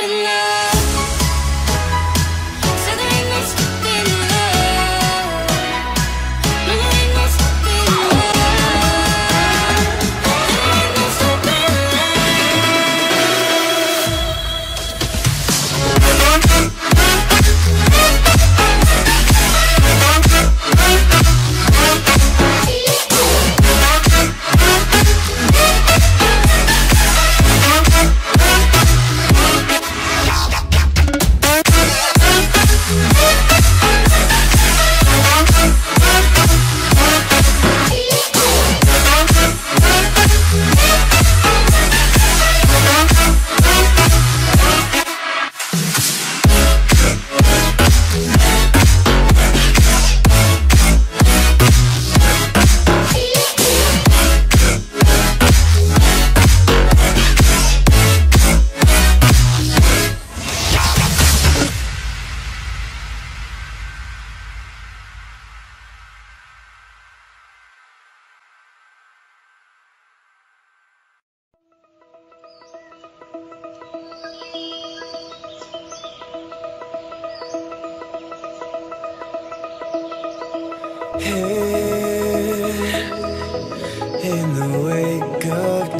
in love.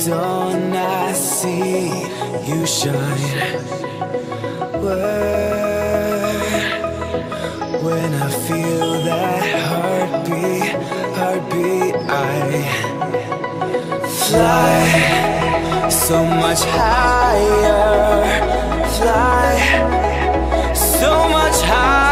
don't I see you shine? When I feel that heartbeat, heartbeat, I fly so much higher, fly so much higher.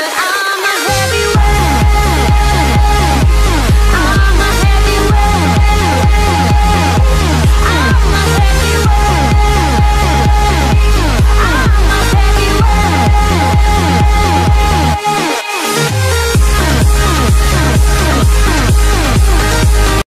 but I